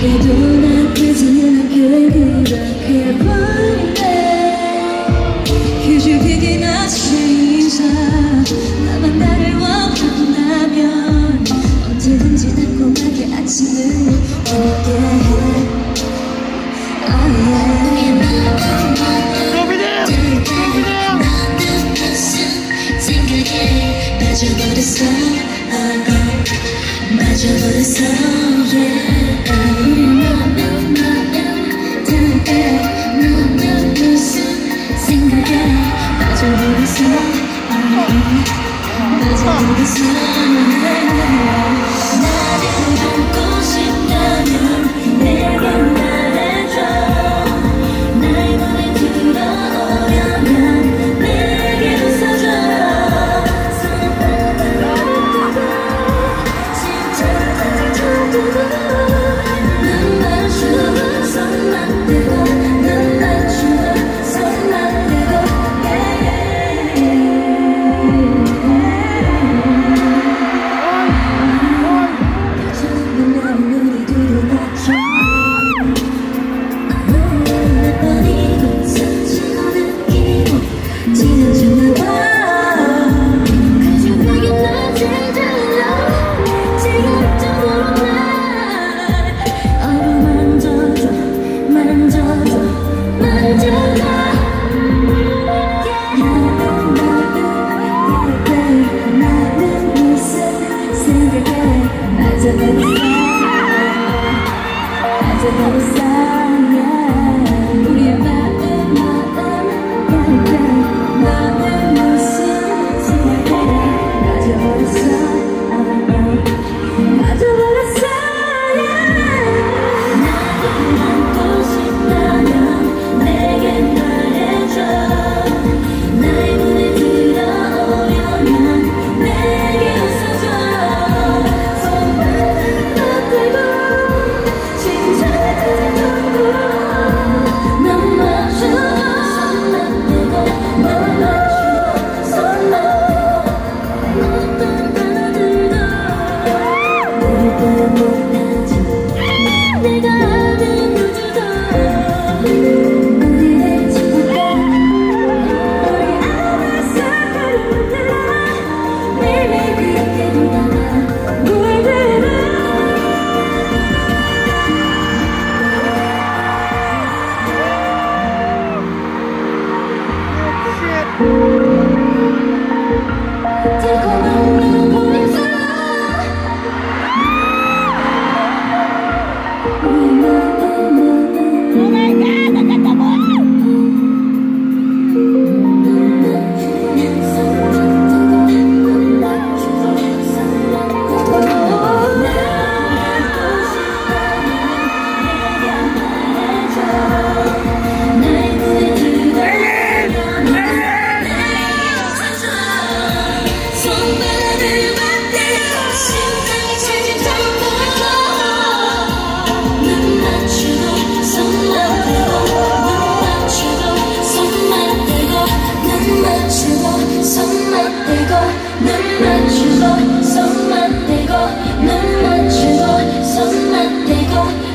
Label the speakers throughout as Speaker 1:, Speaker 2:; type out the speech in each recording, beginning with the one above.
Speaker 1: 그래도 나쁘지 않아 결국 마주서 yeah I'm not of my own 단계 너는 무슨 생각에 빠져버렸어. 빠져버렸어. 어. I've.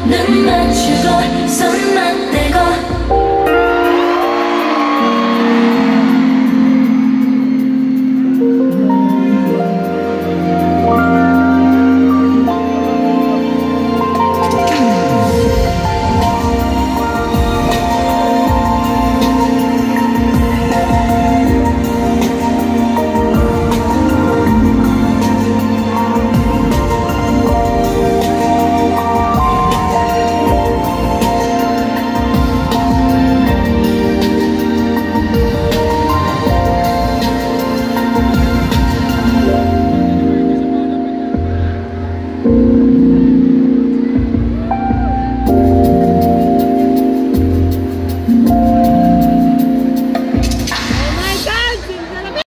Speaker 1: 눈 맞추고 손만 대고